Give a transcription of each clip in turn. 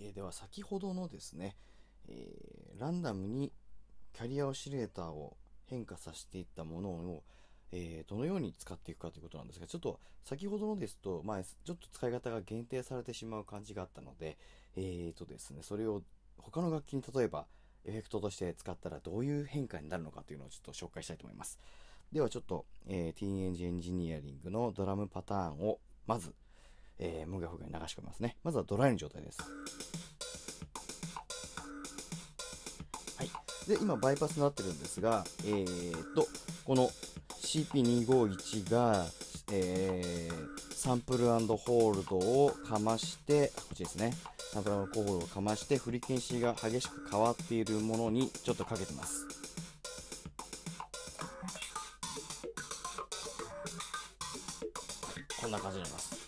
えー、では先ほどのですね、えー、ランダムにキャリアオシレーターを変化させていったものを、えー、どのように使っていくかということなんですが、ちょっと先ほどのですと、まあ、ちょっと使い方が限定されてしまう感じがあったので、えーとですね、それを他の楽器に例えばエフェクトとして使ったらどういう変化になるのかというのをちょっと紹介したいと思います。ではちょっと、えー、ティーンエンジエンジニアリングのドラムパターンをまず、えー、無我不に流し込みますね。まずはドライの状態です。で、今バイパスになってるんですが、えーと、この CP251 が、えー、サンプルホールドをかまして、こっちですね。サンプルホールドをかまして、フリケンシーが激しく変わっているものにちょっとかけてます。こんな感じになります。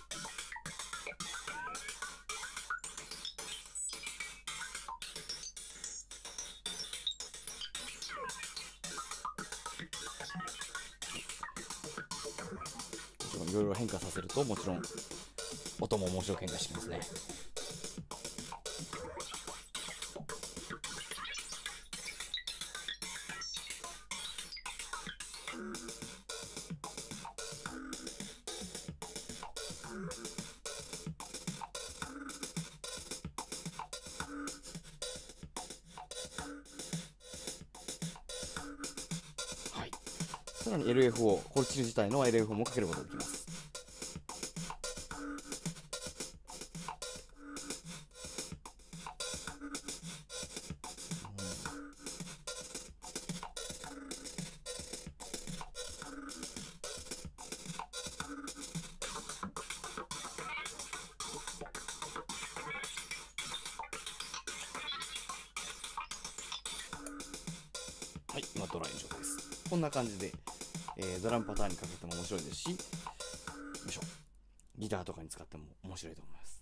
いろいろ変化させるともちろん音も面白く変化してきますね。さらに LFO、コルチル自体の LFO もかけることができます。はい、今ドラ以上です。こんな感じで、えー、ドラムパターンにかけても面白いですし、よいしょ、ギターとかに使っても面白いと思います。